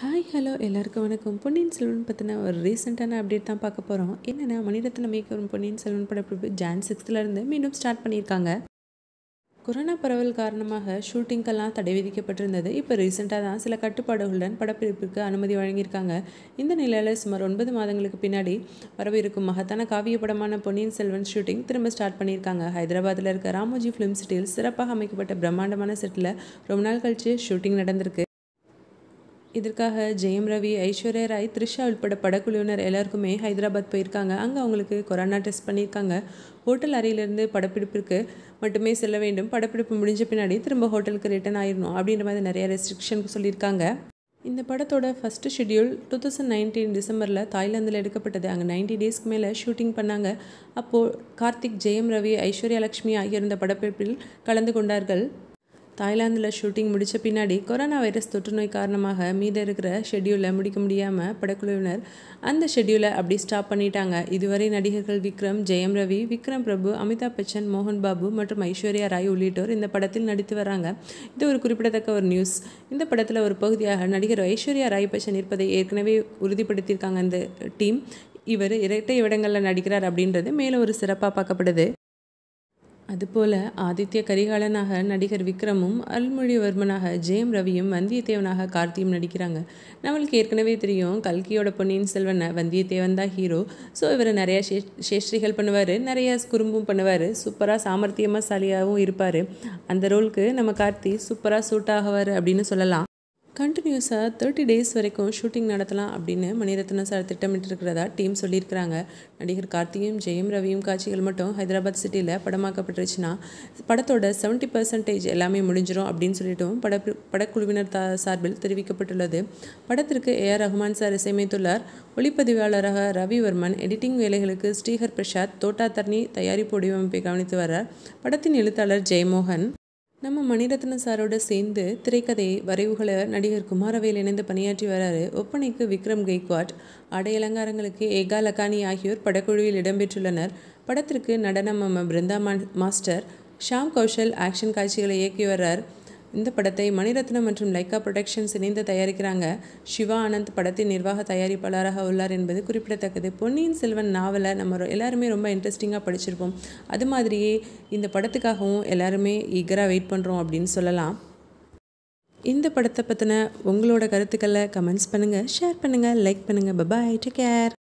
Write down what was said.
Hi hello எல்லாருக்கும் வணக்கம். பொன்னியின் செல்வன் பற்றின ஒரு ரீசெண்டான அப்டேட் தான் பார்க்க போகிறோம் என்னென்னா மணிரத்னம் மேய்க்கும் பொன்னியின் செல்வன் படப்பிடிப்பு ஜான் சிக்ஸ்த்துலேருந்து மீண்டும் ஸ்டார்ட் பண்ணியிருக்காங்க. கொரோனா பரவல் காரணமாக ஷூட்டிங்கெல்லாம் தடை விதிக்கப்பட்டிருந்தது. இப்போ ரீசெண்டாக தான் சில கட்டுப்பாடுகளுடன் படப்பிடிப்புக்கு அனுமதி வழங்கியிருக்காங்க. இந்த நிலையில் சுமார் ஒன்பது மாதங்களுக்கு பின்னாடி வரவிருக்கும் மகத்தான காவிய படமான பொன்னியின் செல்வன் ஷூட்டிங் திரும்ப ஸ்டார்ட் பண்ணியிருக்காங்க. ஹைதராபாத்தில் இருக்க ராமோஜி ஃபிலிம் சிட்டியில் சிறப்பாக அமைக்கப்பட்ட பிரம்மாண்டமான செட்டில் ரொம்ப நாள் கழிச்சு ஷூட்டிங் நடந்திருக்கு. இதற்காக ஜெயம் ரவி ஐஸ்வர்யா ராய் த்ரிஷா உட்பட படக்குழுவினர் எல்லாருக்குமே ஹைதராபாத் போயிருக்காங்க. அங்கே அவங்களுக்கு கொரோனா டெஸ்ட் பண்ணியிருக்காங்க. ஹோட்டல் அறையிலிருந்து படப்பிடிப்பிற்கு மட்டுமே செல்ல வேண்டும். படப்பிடிப்பு முடிஞ்ச பின்னாடி திரும்ப ஹோட்டலுக்கு ரிட்டர்ன் ஆயிடணும் அப்படின்ற மாதிரி நிறைய ரெஸ்ட்ரிக்ஷன் சொல்லியிருக்காங்க. இந்த படத்தோட first schedule two thousand nineteen டிசம்பரில் தாய்லாந்தில் எடுக்கப்பட்டது. அங்கே நைன்டி டேஸ்க்கு மேலே ஷூட்டிங் பண்ணாங்க. அப்போது கார்த்திக் ஜெயம் ரவி ஐஸ்வர்யா லக்ஷ்மி ஆகியோர் இந்த படப்பிடிப்பில் கலந்து கொண்டார்கள். தாய்லாந்தில் ஷூட்டிங் முடித்த பின்னாடி கொரோனா வைரஸ் தொற்றுநோய் காரணமாக மீத இருக்கிற ஷெட்யூலை முடிக்க முடியாமல் படக்குழுவினர் அந்த ஷெட்யூலை அப்படி ஸ்டாப் பண்ணிட்டாங்க. இதுவரை நடிகர்கள் விக்ரம் ஜெயம் ரவி விக்ரம் பிரபு அமிதாப் பச்சன் மோகன் பாபு மற்றும் ஐஸ்வர்யா ராய் உள்ளிட்டோர் இந்த படத்தில் நடித்து வராங்க. இது ஒரு குறிப்பிடத்தக்க ஒரு நியூஸ் இந்த படத்தில் ஒரு பகுதியாக நடிகர் ஐஸ்வர்யா ராய் பச்சன் இருப்பதை ஏற்கனவே உறுதிப்படுத்தியிருக்காங்க அந்த டீம் இவர் இரட்டை இடங்களில் நடிக்கிறார் அப்படின்றது மேலும் ஒரு சிறப்பாக பார்க்கப்படுது. அதுபோல ஆதித்ய கரிகாலனாக நடிகர் விக்ரமும் அருள்மொழிவர்மனாக ஜெயம் ரவியும் வந்தியத்தேவனாக கார்த்தியும் நடிக்கிறாங்க. நம்மளுக்கு ஏற்கனவே தெரியும் கல்கியோட பொன்னியின் செல்வன் வந்தியத்தேவன் தான் ஹீரோ ஸோ இவர் நிறையா சே சேஷ்டிகள் பண்ணுவார் நிறையா குறும்பும் பண்ணுவார் சூப்பராக சாமர்த்தியமாக சாலியாகவும் இருப்பார். அந்த ரோலுக்கு நம்ம கார்த்தி சூப்பராக சூட் ஆகுவார் அப்படின்னு சொல்லலாம். கண்டினியூஸாக தேர்ட்டி டேஸ் வரைக்கும் ஷூட்டிங் நடத்தலாம் அப்படின்னு மணிரத்னம் சார் திட்டமிட்டிருக்கிறதா டீம் சொல்லியிருக்கிறாங்க. நடிகர் கார்த்தியும் ஜெயம் ரவியும் காட்சிகள் மட்டும் ஹைதராபாத் சிட்டியில் படமாக்கப்பட்டுருச்சுன்னா படத்தோட செவன்ட்டி பர்சன்டேஜ் எல்லாமே முடிஞ்சிடும் அப்படின்னு சொல்லிட்டும் பட படக்குழுவினர் த சார்பில் தெரிவிக்கப்பட்டுள்ளது. படத்திற்கு ஏஆர் ரஹ்மான் சார் இசையமைத்துள்ளார். ஒளிப்பதிவாளராக ரவிவர்மன் எடிட்டிங் வேலைகளுக்கு ஸ்ரீஹர் பிரசாத் தோட்டா தர்ணி தயாரிப்பு வடிவமைப்பை கவனித்து வர்றார். படத்தின் எழுத்தாளர் ஜெயமோகன். நம்ம மணிரத்ன சாரோட சேர்ந்து திரைக்கதை வரைவுகளை நடிகர் குமாரவேல் இணைந்து பணியாற்றி வராரு. ஒப்பனைக்கு விக்ரம் கெய்க்வாட் ஆடை அலங்காரங்களுக்கு ஏகா லக்கானி ஆகியோர் படக்குழுவில் இடம்பெற்றுள்ளனர். படத்திற்கு நடனம் பிருந்தா மாஸ்டர் ஷாம் கௌஷல் ஆக்ஷன் காட்சிகளை இயக்கி வர்றார். இந்த படத்தை மணிரத்னம் மற்றும் லைக்கா ப்ரொடக்ஷன்ஸ் இணைந்து தயாரிக்கிறாங்க. சிவா ஆனந்த் படத்தின் நிர்வாக தயாரிப்பாளராக உள்ளார் என்பது குறிப்பிடத்தக்கது. பொன்னியின் செல்வன் நாவலை நம்ம எல்லாருமே ரொம்ப இன்ட்ரெஸ்டிங்காக படிச்சிருப்போம். அது மாதிரியே இந்த படத்துக்காகவும் எல்லாருமே ஈகராக வெயிட் பண்ணுறோம் அப்படின்னு சொல்லலாம். இந்த படத்தை பற்றின உங்களோட கருத்துக்களை கமெண்ட்ஸ் பண்ணுங்கள் ஷேர் பண்ணுங்கள் லைக் பண்ணுங்கள் பபாய் டேக் கேர்